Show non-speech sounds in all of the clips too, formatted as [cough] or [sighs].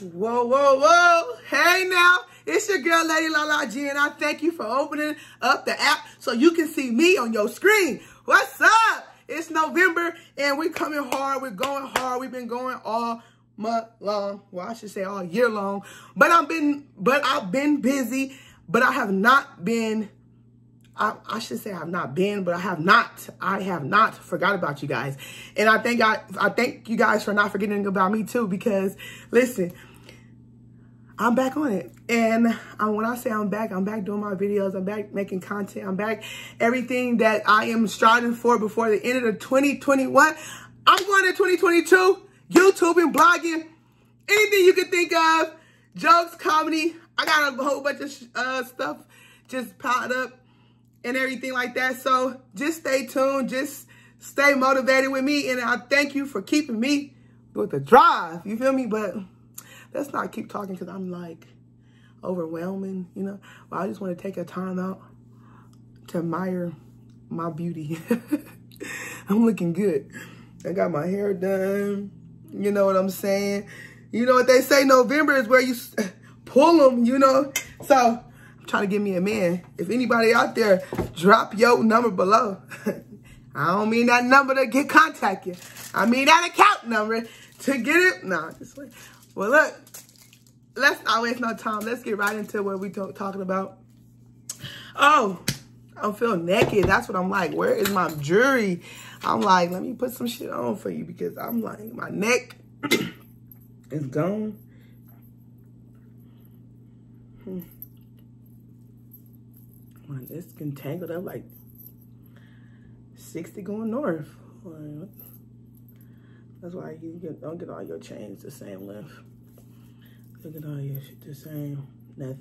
Whoa, whoa, whoa. Hey now, it's your girl, Lady Lala G, and I thank you for opening up the app so you can see me on your screen. What's up? It's November, and we're coming hard. We're going hard. We've been going all month long. Well, I should say all year long. But I've been, but I've been busy, but I have not been I, I, should say I've not been, but I have not, I have not forgot about you guys. And I thank I, I thank you guys for not forgetting about me too, because listen, I'm back on it. And um, when I say I'm back, I'm back doing my videos. I'm back making content. I'm back everything that I am striving for before the end of the 2021. I'm going to 2022, YouTube and blogging, anything you can think of, jokes, comedy. I got a whole bunch of uh, stuff just piled up and everything like that. So just stay tuned. Just stay motivated with me. And I thank you for keeping me with the drive. You feel me? But let's not keep talking because I'm like overwhelming, you know. Well, I just want to take a time out to admire my beauty. [laughs] I'm looking good. I got my hair done. You know what I'm saying? You know what they say, November is where you [laughs] pull them, you know? So I'm trying to get me a man. If anybody out there, drop your number below. [laughs] I don't mean that number to get contact you. I mean that account number to get it. No, just wait. Well, look, let's not waste no time. Let's get right into what we talking about. Oh, I'm feeling naked. That's what I'm like. Where is my jewelry? I'm like, let me put some shit on for you because I'm like, my neck [clears throat] is gone. Hmm. Man, it's getting tangled up like 60 going north. That's why you get, don't get all your chains the same length. Look at all your shit the same, nothing.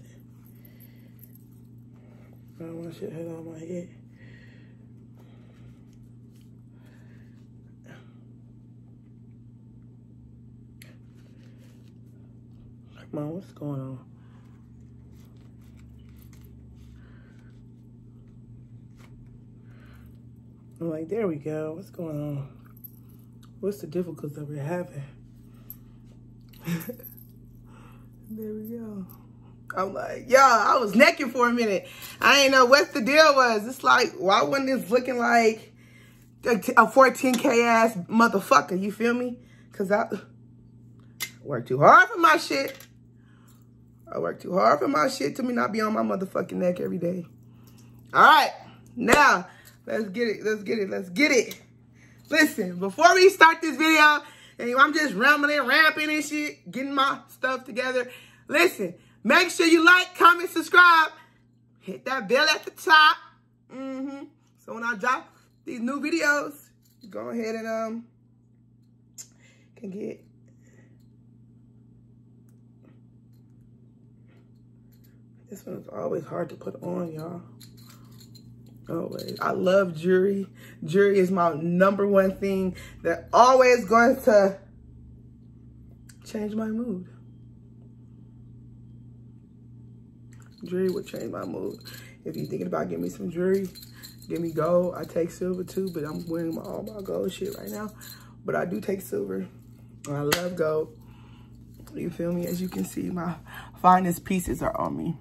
I don't want shit head on my head. On, what's going on? I'm like, there we go. What's going on? What's the difficulty that we're having? [laughs] there we go. I'm like, yeah, I was naked for a minute. I ain't know what the deal was. It's like, why wasn't this looking like a 14K ass motherfucker? You feel me? Because I work too hard for my shit. I work too hard for my shit to me not be on my motherfucking neck every day. All right. Now, Let's get it. Let's get it. Let's get it. Listen, before we start this video, and I'm just rambling, rapping and shit, getting my stuff together. Listen, make sure you like, comment, subscribe. Hit that bell at the top. Mm-hmm. So when I drop these new videos, go ahead and um can get this one's always hard to put on, y'all. Always. I love jewelry. Jewelry is my number one thing that always going to change my mood. Jewelry would change my mood. If you're thinking about getting me some jewelry, give me gold. I take silver too, but I'm wearing my, all my gold shit right now. But I do take silver. I love gold. You feel me? As you can see, my finest pieces are on me.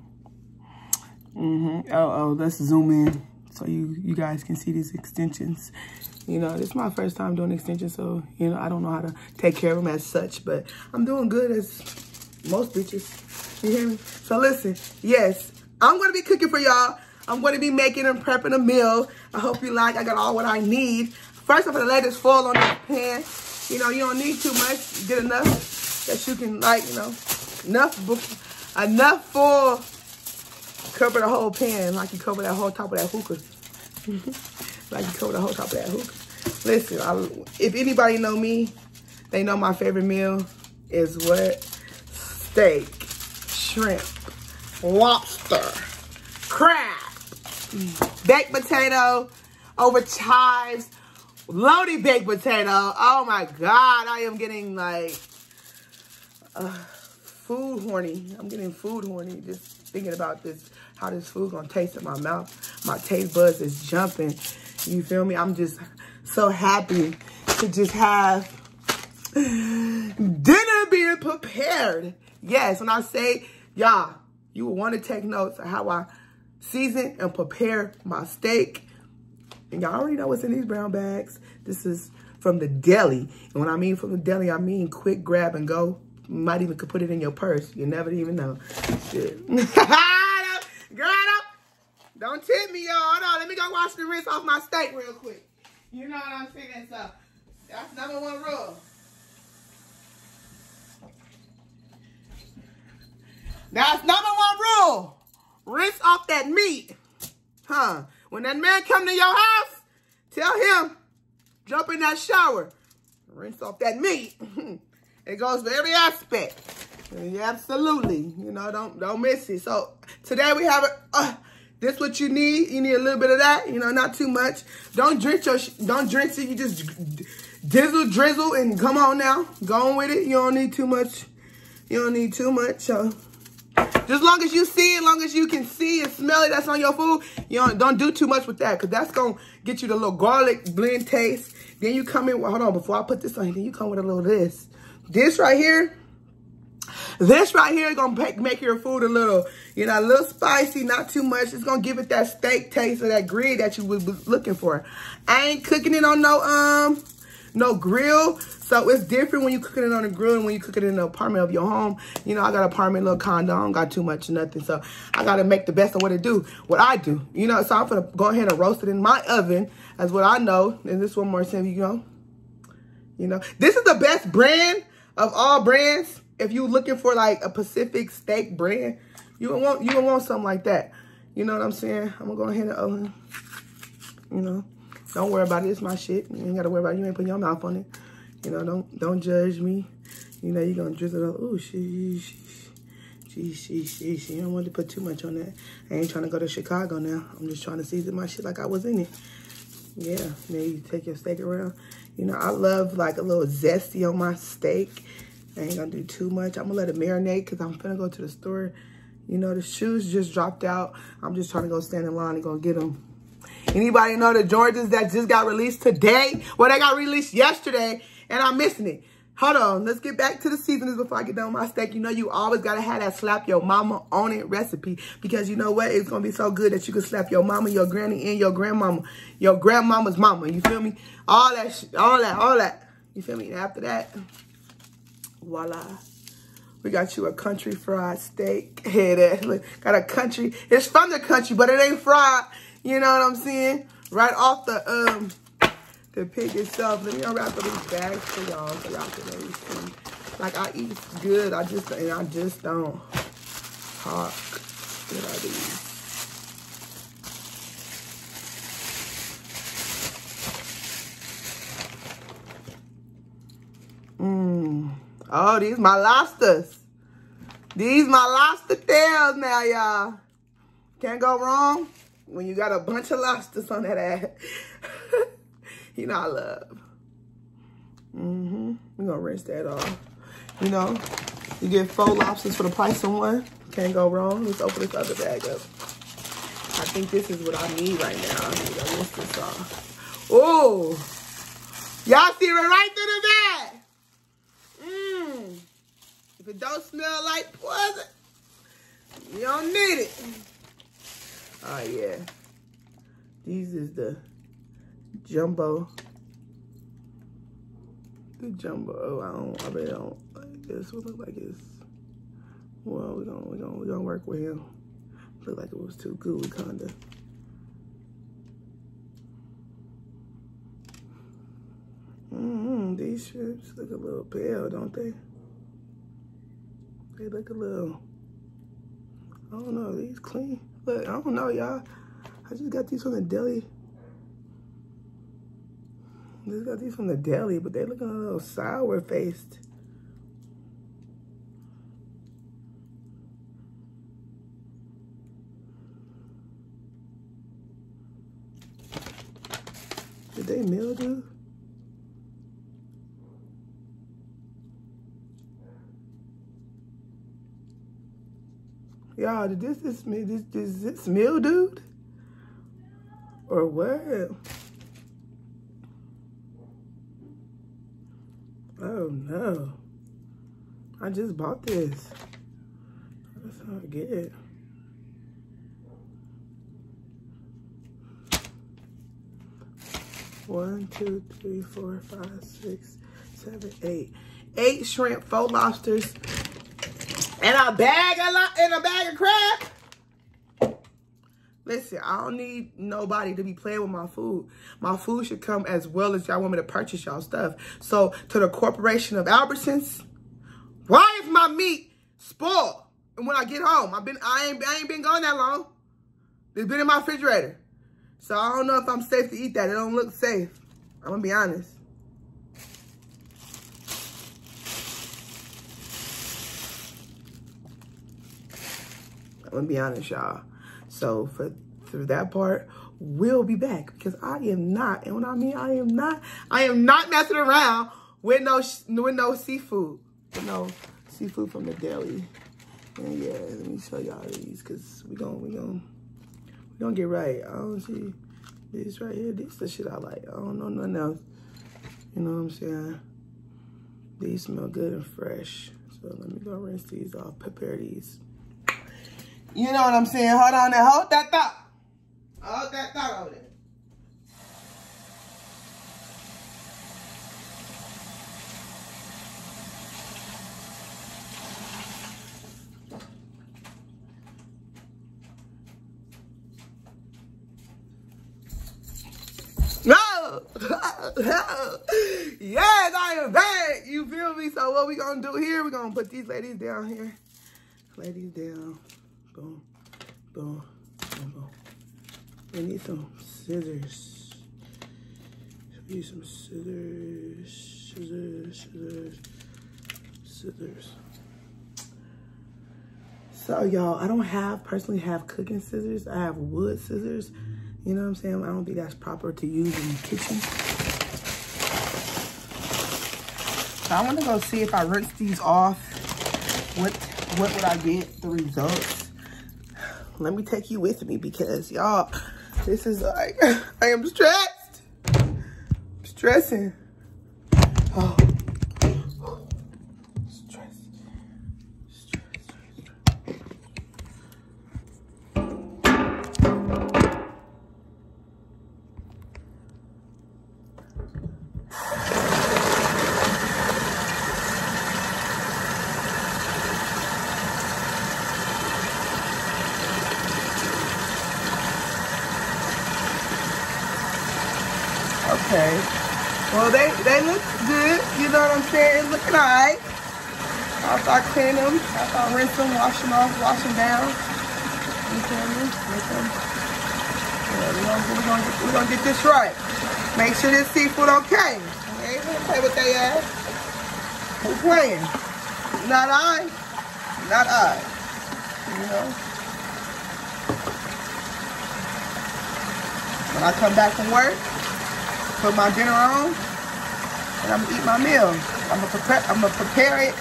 Mm-hmm. Oh, oh, let's zoom in so you, you guys can see these extensions. You know, this is my first time doing extensions, so, you know, I don't know how to take care of them as such, but I'm doing good as most bitches. You hear me? So listen, yes, I'm going to be cooking for y'all. I'm going to be making and prepping a meal. I hope you like. I got all what I need. First, I'm going to let this fall on the pan. You know, you don't need too much. Get enough that you can, like, you know, enough, enough for cover the whole pan like you cover that whole top of that hookah. [laughs] like you cover the whole top of that hookah. Listen, I, if anybody know me, they know my favorite meal is what? Steak, shrimp, lobster, crab, baked potato over chives, loaded baked potato. Oh my God, I am getting like uh, food horny. I'm getting food horny just thinking about this how this food gonna taste in my mouth. My taste buds is jumping. You feel me? I'm just so happy to just have dinner being prepared. Yes, when I say, y'all, you will want to take notes of how I season and prepare my steak. And y'all already know what's in these brown bags. This is from the deli. And when I mean from the deli, I mean quick grab and go. You might even could put it in your purse. You never even know. Shit. [laughs] Don't tip me, y'all. Hold on. Let me go wash the rinse off my steak real quick. You know what I'm saying? So, that's number one rule. That's number one rule. Rinse off that meat. Huh? When that man come to your house, tell him, jump in that shower. Rinse off that meat. [laughs] it goes for every aspect. Absolutely. You know, don't don't miss it. So today we have a uh, this what you need. You need a little bit of that. You know, not too much. Don't drink your don't drink it. You just dizzle, drizzle, and come on now. Go on with it. You don't need too much. You don't need too much. So just long as you see it, long as you can see and smell it, that's on your food. You don't, don't do too much with that because that's going to get you the little garlic blend taste. Then you come in, well, hold on, before I put this on, then you come with a little this. This right here, this right here is going to make your food a little, you know, a little spicy, not too much. It's going to give it that steak taste or that grit that you was looking for. I ain't cooking it on no, um, no grill. So it's different when you cooking it on a grill and when you cook it in the apartment of your home. You know, I got an apartment, little condo, I don't got too much, nothing. So I got to make the best of what it do, what I do. You know, so I'm going to go ahead and roast it in my oven. That's what I know. And this one more time, you know. You know, this is the best brand of all brands. If you're looking for like a Pacific steak brand, you would want you would want something like that. You know what I'm saying? I'm gonna go ahead and oven. You know, don't worry about it. It's my shit. You ain't gotta worry about it. You ain't putting your mouth on it. You know, don't don't judge me. You know, you're gonna drizzle it. Oh, she, she, she, she, she, don't want to put too much on that. I ain't trying to go to Chicago now. I'm just trying to season my shit like I was in it. Yeah, then you take your steak around. You know, I love like a little zesty on my steak. I ain't gonna do too much. I'm gonna let it marinate because I'm gonna go to the store. You know, the shoes just dropped out. I'm just trying to go stand in line and go get them. Anybody know the Jordans that just got released today? Well, they got released yesterday and I'm missing it. Hold on, let's get back to the seasonings before I get done with my steak. You know you always got to have that slap your mama on it recipe because you know what? It's to be so good that you can slap your mama, your granny, and your grandmama, your grandmama's mama. You feel me? All that, all that, all that. You feel me? And after that, voila. We got you a country fried steak. [laughs] Hey, that, got a country. It's from the country, but it ain't fried. You know what I'm saying? Right off the, um, the pig itself. Let me unwrap these bags for y'all so y'all can really see. Like I eat good, I just and I just don't talk good I eat. Mmm. Oh, these my lobsters. These my lobster tails now, y'all. Can't go wrong when you got a bunch of lobsters on that ass. [laughs] you know I love. Mm-hmm. We're gonna rinse that off. You know, you get four lobsters for the price of one. Can't go wrong. Let's open this other bag up. I think this is what I need right now. I need to rinse this off. Oh, y'all see it right through the bag. Mmm. If it don't smell like poison, you don't need it. Oh, yeah. These is the jumbo. The jumbo. Oh, I don't. I really don't this. Would look like it's. Well, we're gonna we're gonna we're gonna work with him. Look like it was too gooey, kinda. Mm-hmm. These strips look a little pale, don't they? They look a little. I don't know. These clean. Look, I don't know, y'all. I just got these from the deli. Just got these from the deli, but they looking a little sour faced. Did they mildew? Y'all, did this, this, this, this, this mildewed? Or what? Oh no. I just bought this. That's get it. One, two, three, four, five, six, seven, eight. Eight shrimp, four lobsters, and a bag of and a bag of crab. Listen, I don't need nobody to be playing with my food. My food should come as well as y'all want me to purchase y'all stuff. So to the corporation of Albertsons, why is my meat spoiled? And when I get home, I've been I ain't I ain't been gone that long. It's been in my refrigerator. So I don't know if I'm safe to eat that. It don't look safe. I'm gonna be honest. I'm gonna be honest, y'all. So for through that part, we'll be back because I am not, and when I mean I am not, I am not messing around with no with no seafood, with no seafood from the deli. And yeah, let me show y'all these because we gonna we gonna we gonna get right. I don't see this right here. These the shit I like. I don't know nothing else. You know what I'm saying? These smell good and fresh. So let me go rinse these off, prepare these. You know what I'm saying? Hold on there. Hold that thought. Hold that thought over there. No! yes, I am back. You feel me? So what we gonna do here? we gonna put these ladies down here. Ladies down. Boom, boom, boom, boom. We need some scissors. We need some scissors, scissors, scissors, scissors. So y'all, I don't have, personally have cooking scissors. I have wood scissors. You know what I'm saying? I don't think that's proper to use in the kitchen. So I want to go see if I rinse these off, what, what would I get, the results let me take you with me because y'all, this is like, [sighs] I am stressed. I'm stressing. Oh. Okay. Well, they, they look good. You know what I'm saying? Looking all right. Clean them, after I rinse them, wash them off, wash them down. You feel me? Make them. Yeah, we're gonna, we're, gonna get, we're gonna get this right. Make sure this seafood okay. Okay, don't play with they ass. Who playing? Not I. Not I. You know? When I come back from work, put my dinner on, and I'm gonna eat my meal. I'm gonna prepare. I'm gonna prepare it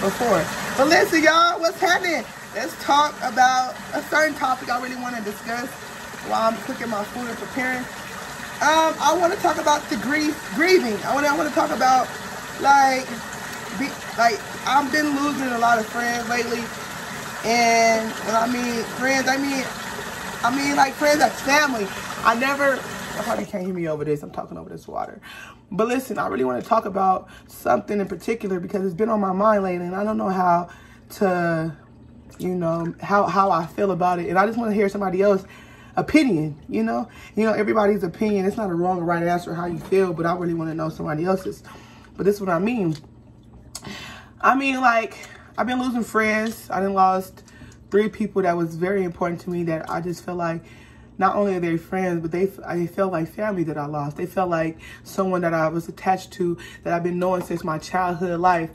before. But listen, y'all, what's happening? Let's talk about a certain topic I really want to discuss while I'm cooking my food and preparing. Um, I want to talk about the grief, grieving. I want. I want to talk about like, be, like I've been losing a lot of friends lately, and when I mean friends, I mean, I mean like friends that's family. I never I probably can't hear me over this. I'm talking over this water. But listen, I really want to talk about something in particular because it's been on my mind lately and I don't know how to, you know, how, how I feel about it. And I just want to hear somebody else opinion, you know? You know, everybody's opinion. It's not a wrong or right answer how you feel, but I really want to know somebody else's. But this is what I mean. I mean, like, I've been losing friends. I done lost three people that was very important to me that I just feel like not only are they friends, but they I felt like family that I lost. They felt like someone that I was attached to that I've been knowing since my childhood life,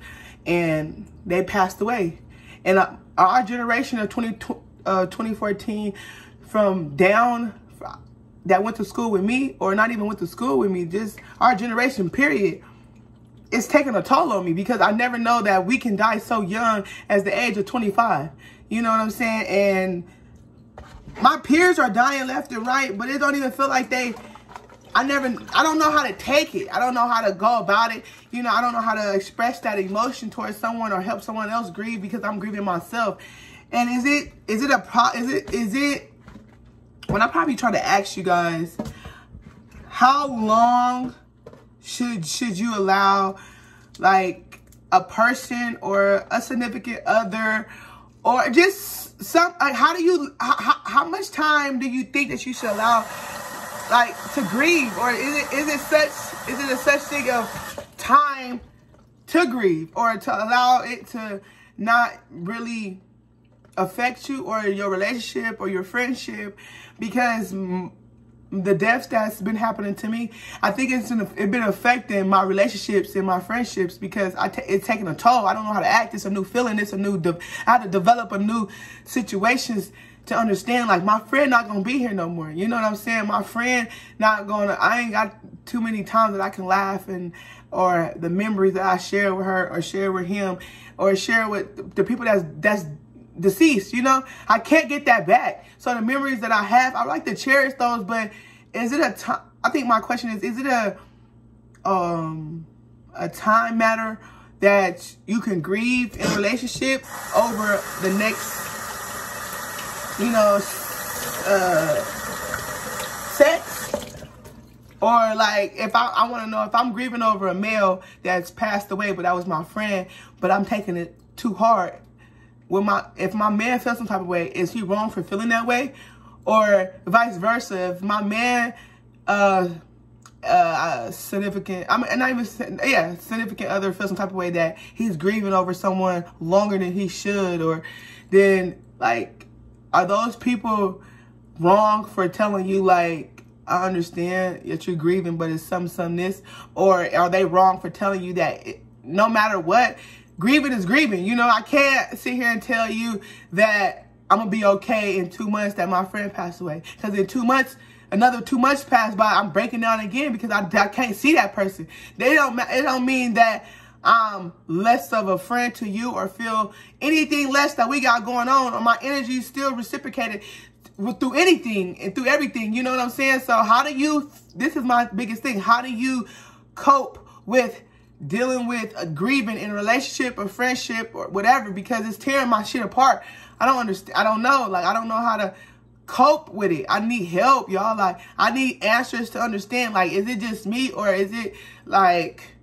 and they passed away. And uh, our generation of 20, uh, 2014, from down that went to school with me, or not even went to school with me, just our generation, period, it's taking a toll on me because I never know that we can die so young as the age of 25. You know what I'm saying? And my peers are dying left and right, but it don't even feel like they I never, I don't know how to take it. I don't know how to go about it. You know, I don't know how to express that emotion towards someone or help someone else grieve because I'm grieving myself. And is it, is it a pro, is it, is it, when I probably try to ask you guys, how long should, should you allow like a person or a significant other or just some, like how do you, how, how much time do you think that you should allow like to grieve? Or is it is it such is it a such thing of time to grieve? Or to allow it to not really affect you or your relationship or your friendship? Because the deaths that's been happening to me, I think it's been, it been affecting my relationships and my friendships because I it's taking a toll. I don't know how to act. It's a new feeling. It's a new, I had to develop a new situations to understand like my friend not gonna be here no more. You know what I'm saying? My friend not gonna I ain't got too many times that I can laugh and or the memories that I share with her or share with him or share with the people that's that's deceased, you know? I can't get that back. So the memories that I have, I like to cherish those, but is it a time I think my question is is it a um a time matter that you can grieve in relationship over the next you know, uh, sex. Or like, if I, I want to know if I'm grieving over a male that's passed away, but that was my friend, but I'm taking it too hard. When my, if my man feels some type of way, is he wrong for feeling that way? Or vice versa, if my man, uh, uh, significant, I mean, not even, yeah, significant other feels some type of way that he's grieving over someone longer than he should, or then like, are those people wrong for telling you like I understand that you're grieving, but it's some some this, or are they wrong for telling you that it, no matter what, grieving is grieving. You know, I can't sit here and tell you that I'm gonna be okay in two months that my friend passed away, because in two months, another two months passed by, I'm breaking down again because I, I can't see that person. They don't. It don't mean that I'm less of a friend to you or feel anything less that we got going on or my energy is still reciprocated through anything and through everything. You know what I'm saying? So how do you, this is my biggest thing. How do you cope with dealing with a grieving in a relationship or friendship or whatever because it's tearing my shit apart. I don't understand. I don't know. Like, I don't know how to cope with it. I need help, y'all. Like, I need answers to understand. Like, is it just me or is it like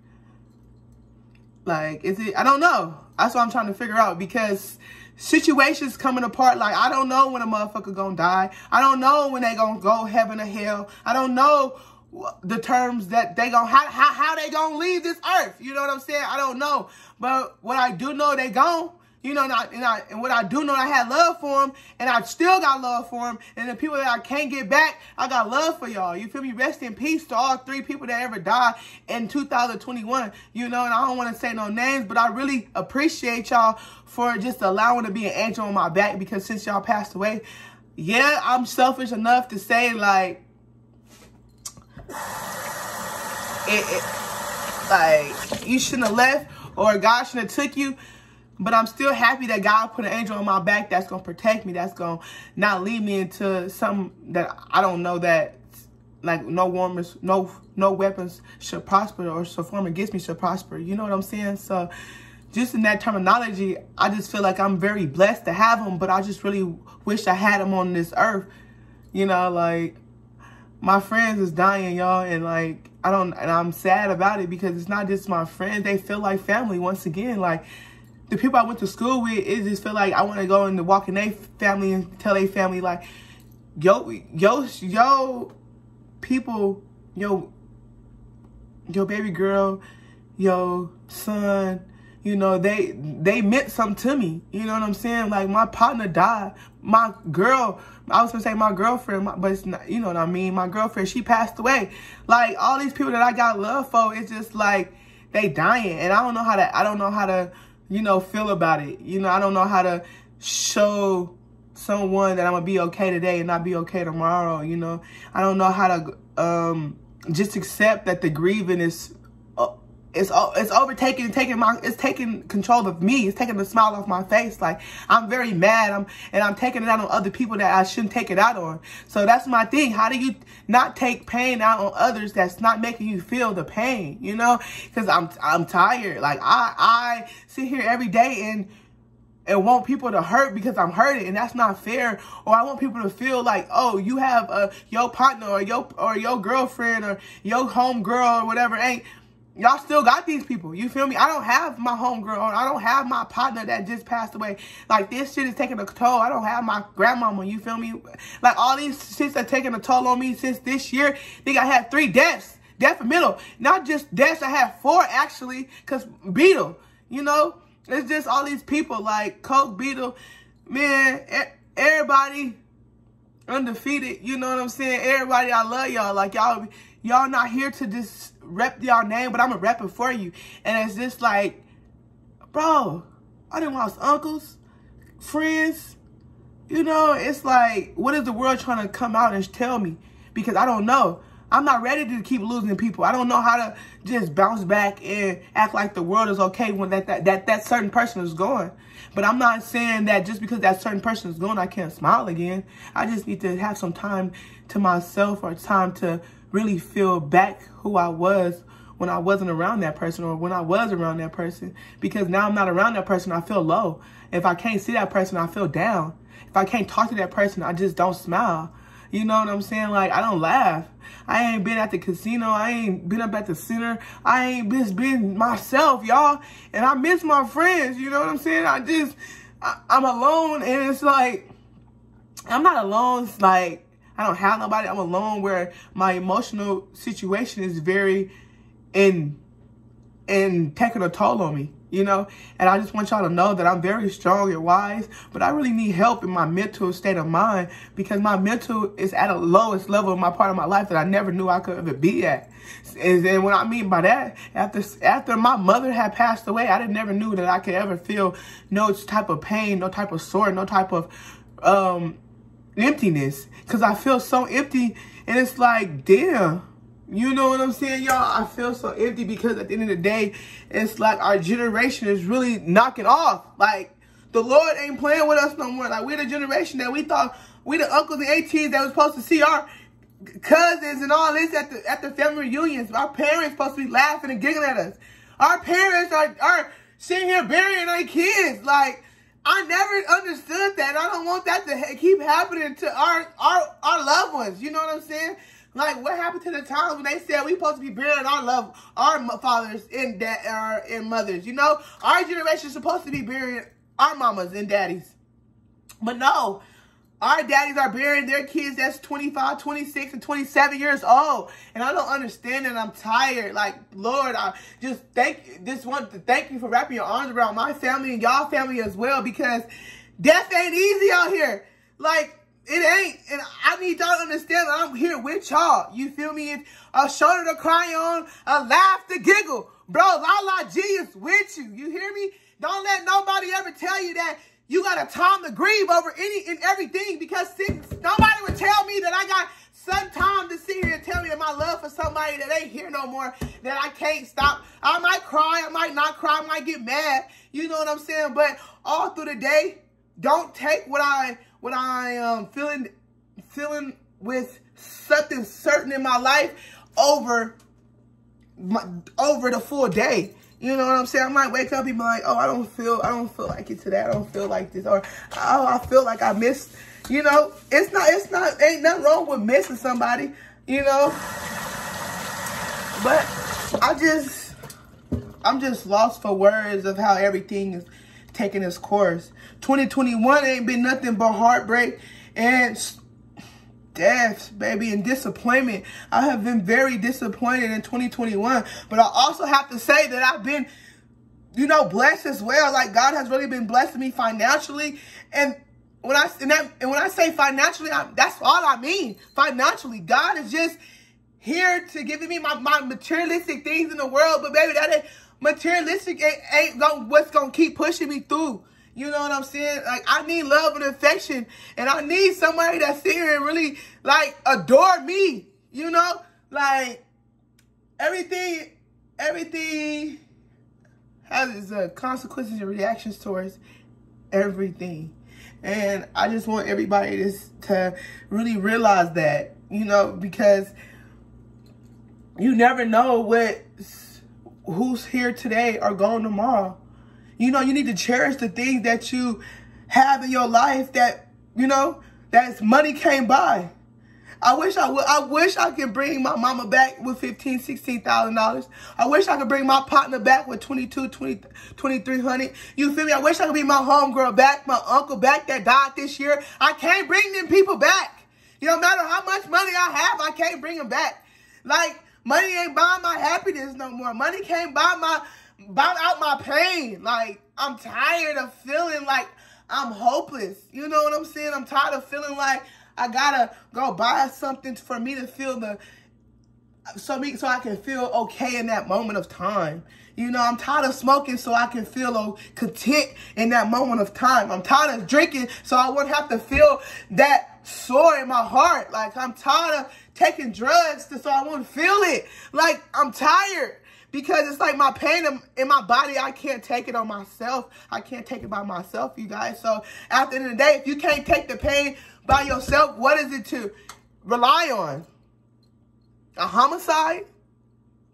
like, is it, I don't know. That's what I'm trying to figure out because situations coming apart. Like, I don't know when a motherfucker gonna die. I don't know when they gonna go heaven or hell. I don't know the terms that they gonna, how, how, how they gonna leave this earth. You know what I'm saying? I don't know. But what I do know, they gone. You know, and, and, and what I do know, I had love for him, and I still got love for him. And the people that I can't get back, I got love for y'all. You feel me? Rest in peace to all three people that ever died in 2021. You know, and I don't want to say no names, but I really appreciate y'all for just allowing to be an angel on my back because since y'all passed away, yeah, I'm selfish enough to say like, it, it like you shouldn't have left or God shouldn't have took you. But I'm still happy that God put an angel on my back that's to protect me. That's to not lead me into some that I don't know that like no warmers, no no weapons should prosper or so form against me should prosper. You know what I'm saying? So just in that terminology, I just feel like I'm very blessed to have him, but I just really wish I had him on this earth. You know, like my friends is dying, y'all, and like I don't and I'm sad about it because it's not just my friends, they feel like family once again. Like the people I went to school with, it just feel like I want to go and walk in their family and tell their family like, yo, yo, yo, people, yo, yo, baby girl, yo, son, you know, they they meant something to me. You know what I'm saying? Like my partner died. My girl, I was gonna say my girlfriend, but it's not, you know what I mean. My girlfriend, she passed away. Like all these people that I got love for, it's just like they dying, and I don't know how to. I don't know how to you know, feel about it. You know, I don't know how to show someone that I'm gonna be okay today and not be okay tomorrow. You know, I don't know how to um, just accept that the grieving is it's it's overtaking, taking my, it's taking control of me. It's taking the smile off my face. Like I'm very mad. I'm and I'm taking it out on other people that I shouldn't take it out on. So that's my thing. How do you not take pain out on others that's not making you feel the pain? You know, because I'm I'm tired. Like I I sit here every day and and want people to hurt because I'm hurting and that's not fair. Or I want people to feel like, oh, you have a your partner or your or your girlfriend or your home girl or whatever ain't y'all still got these people. You feel me? I don't have my homegirl. I don't have my partner that just passed away. Like, this shit is taking a toll. I don't have my grandmama. You feel me? Like, all these shits are taking a toll on me since this year. Think I had three deaths. Death and middle. Not just deaths. I had four, actually, because Beetle, you know? It's just all these people, like Coke, Beetle. Man, everybody undefeated. You know what I'm saying? Everybody, I love y'all. Like, y'all y'all not here to just rep y'all name, but I'm a rep it for you. And it's just like, bro, I didn't lost uncles, friends. You know, it's like, what is the world trying to come out and tell me? Because I don't know. I'm not ready to keep losing people. I don't know how to just bounce back and act like the world is okay when that that that, that certain person is gone. But I'm not saying that just because that certain person is gone, I can't smile again. I just need to have some time to myself or time to really feel back who I was when I wasn't around that person or when I was around that person. Because now I'm not around that person, I feel low. If I can't see that person, I feel down. If I can't talk to that person, I just don't smile. You know what I'm saying? Like, I don't laugh. I ain't been at the casino. I ain't been up at the center. I ain't just been myself, y'all. And I miss my friends. You know what I'm saying? I just, I, I'm alone. And it's like, I'm not alone. It's like, I don't have nobody. I'm alone where my emotional situation is very in in taking a toll on me, you know? And I just want y'all to know that I'm very strong and wise, but I really need help in my mental state of mind because my mental is at a lowest level in my part of my life that I never knew I could ever be at. And then what I mean by that, after after my mother had passed away, I never knew that I could ever feel no type of pain, no type of sore, no type of um emptiness because I feel so empty and it's like, damn. You know what I'm saying, y'all? I feel so empty because at the end of the day, it's like our generation is really knocking off. Like, the Lord ain't playing with us no more. Like, we're the generation that we thought, we the uncles and aunties that was supposed to see our cousins and all this at the at the family reunions. Our parents supposed to be laughing and giggling at us. Our parents are, are sitting here burying our kids. Like, I never understood that. I don't want that to keep happening to our our our loved ones. You know what I'm saying? Like what happened to the times when they said we supposed to be burying our love, our fathers and dad, our and mothers. You know, our generation is supposed to be burying our mamas and daddies, but no, our daddies are burying their kids that's 25, 26, and 27 years old. And I don't understand and I'm tired. Like, Lord, I just thank just want to thank you for wrapping your arms around my family and y'all family as well because death ain't easy out here. Like, it ain't. And I need y'all to understand that I'm here with y'all. You feel me? a shoulder to cry on, a laugh to giggle. Bro, La G is with you. You hear me? Don't let nobody ever tell you that you got a time to grieve over any and everything because nobody would tell me that I got some time to sit here and tell me that my love for somebody that ain't here no more, that I can't stop. I might cry, I might not cry, I might get mad. You know what I'm saying? But all through the day, don't take what I what I am um, feeling feeling with something certain in my life over my, over the full day. You know what I'm saying? I might wake up and be like, oh, I don't feel, I don't feel like it today. I don't feel like this. Or, oh, I feel like I missed, you know, it's not, it's not, ain't nothing wrong with missing somebody, you know. But I just, I'm just lost for words of how everything is taking its course. 2021 ain't been nothing but heartbreak and deaths, baby, and disappointment. I have been very disappointed in 2021. But I also have to say that I've been, you know, blessed as well. Like God has really been blessing me financially. And when I and, that, and when I say financially, I, that's all I mean. Financially, God is just here to give me my, my materialistic things in the world. But baby, that ain't materialistic ain't, ain't gonna, what's gonna keep pushing me through. You know what I'm saying? Like, I need love and affection. And I need somebody that's here and really, like, adore me. You know? Like, everything everything has uh, consequences and reactions towards everything. And I just want everybody to, to really realize that, you know, because you never know what who's here today or gone tomorrow. You know, you need to cherish the things that you have in your life that, you know, that money came by. I wish I would. I wish I could bring my mama back with fifteen, sixteen thousand dollars. I wish I could bring my partner back with 22, 20, 2300. You feel me? I wish I could be my homegirl back, my uncle back that died this year. I can't bring them people back. You know, no matter how much money I have, I can't bring them back. Like money ain't buying my happiness no more. Money can't buy my buy out my pain. Like I'm tired of feeling like I'm hopeless. You know what I'm saying? I'm tired of feeling like I gotta go buy something for me to feel the so me so I can feel okay in that moment of time. You know, I'm tired of smoking so I can feel content in that moment of time. I'm tired of drinking so I wouldn't have to feel that sore in my heart. Like I'm tired of taking drugs so I won't feel it. Like I'm tired because it's like my pain in, my body, I can't take it on myself. I can't take it by myself, you guys. So at the end of the day, if you can't take the pain by yourself, what is it to rely on? A homicide?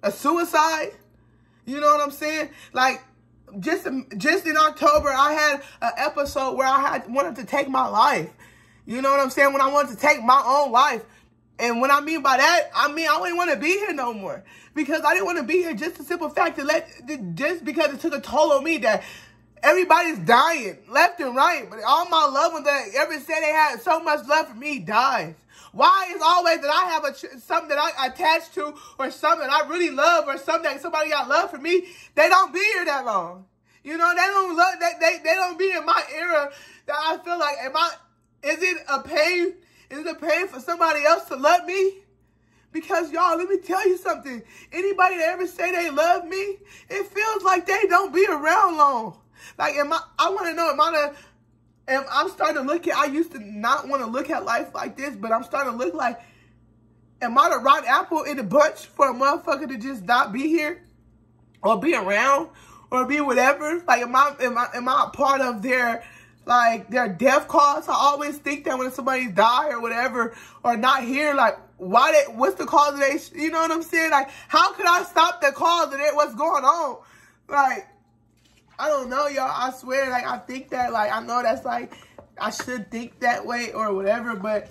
A suicide? You know what I'm saying? Like, just just in October, I had an episode where I had wanted to take my life. You know what I'm saying? When I wanted to take my own life. And what I mean by that, I mean I didn't want to be here no more. Because I didn't want to be here just the simple fact that let just because it took a toll on me that Everybody's dying left and right, but all my loved ones that ever said they had so much love for me dies. Why is always that I have a something that I attached to or something that I really love or something that somebody got love for me, they don't be here that long. You know, they don't love they, they, they don't be in my era that I feel like am I is it a pain? Is it pain for somebody else to love me? Because y'all, let me tell you something. Anybody that ever say they love me, it feels like they don't be around long. Like, am I, I want to know, am I the, am, I'm starting to look at, I used to not want to look at life like this, but I'm starting to look like, am I the rotten apple in the bunch for a motherfucker to just not be here? Or be around? Or be whatever? Like, am I, am I, am I a part of their, like, their death cause? I always think that when somebody die or whatever, or not here, like, why they, what's the cause of they, you know what I'm saying? Like, how could I stop the cause of it? What's going on? Like, I don't know, y'all. I swear, like, I think that, like, I know that's, like, I should think that way or whatever, but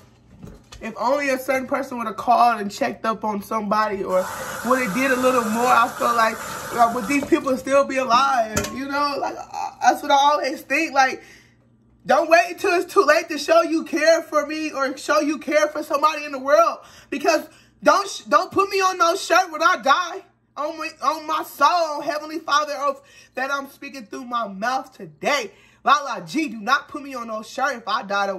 if only a certain person would have called and checked up on somebody or would have did a little more, I feel like, like, would these people still be alive? You know, like, that's what I always think. Like, don't wait until it's too late to show you care for me or show you care for somebody in the world because don't don't put me on no shirt when I die on my, on my soul, Heavenly Father of that I'm speaking through my mouth today. Lala G, do not put me on no shirt if I die.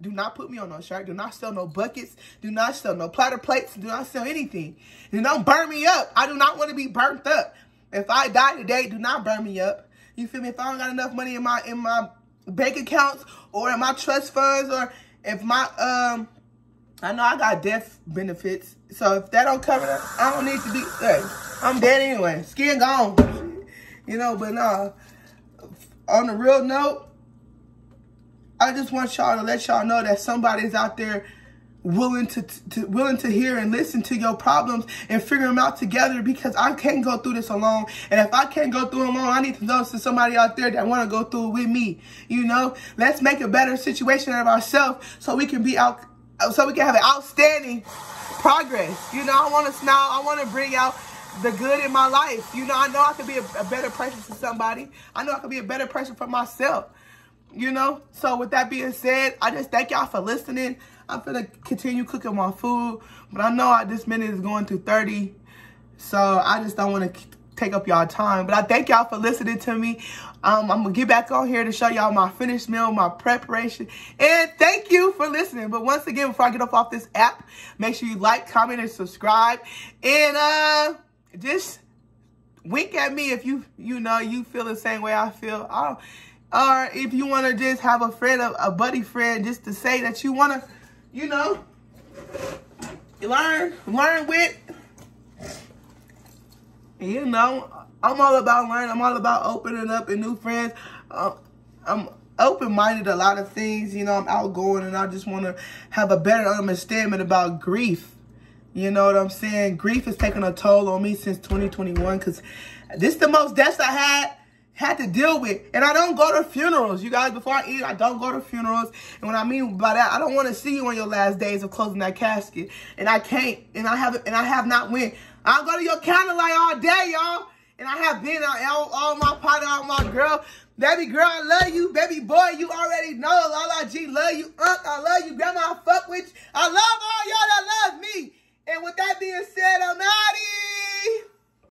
Do not put me on no shirt. Do not sell no buckets. Do not sell no platter plates. Do not sell anything. You Do not burn me up. I do not want to be burnt up. If I die today, do not burn me up. You feel me? If I don't got enough money in my in my bank accounts or in my trust funds or if my um I know I got death benefits. So if that don't cover that, I don't need to be hey, I'm dead anyway. Skin gone. You know, but nah. On a real note, I just want y'all to let y'all know that somebody's out there willing to, to, willing to hear and listen to your problems and figure them out together because I can't go through this alone. And if I can't go through alone, I need to know to somebody out there that want to go through it with me. You know, let's make a better situation of ourselves so we can be out, so we can have an outstanding progress. You know, I want to smile. I want to bring out the good in my life. You know, I know I could be a, a better person for somebody. I know I could be a better person for myself. You know? So with that being said, I just thank y'all for listening. I'm to continue cooking my food. But I know I, this minute is going to 30. So I just don't want to take up y'all time. But I thank y'all for listening to me. Um, I'm to get back on here to show y'all my finished meal, my preparation. And thank you for listening. But once again, before I get off off this app, make sure you like, comment, and subscribe. And, uh just wink at me if you you know you feel the same way I feel. I'll, or if you want to just have a friend, a, a buddy friend, just to say that you want to, you know, you learn, learn with. You know, I'm all about learning. I'm all about opening up and new friends. Uh, I'm open-minded a lot of things. You know, I'm outgoing and I just want to have a better understanding about grief. You know what I'm saying? Grief has taken a toll on me since 2021 because this is the most deaths I had had to deal with. And I don't go to funerals, you guys. Before I eat, I don't go to funerals. And what I mean by that, I don't want to see you on your last days of closing that casket. And I can't. And I have. And I have not went. I'll go to your candlelight all day, y'all. And I have been out all, all my pot, all my girl. Baby girl, I love you. Baby boy, you already know. Lala G, love you. Unc, I love you. Grandma, I fuck with you. I love all y'all that love me. And with that being said, I'm outie.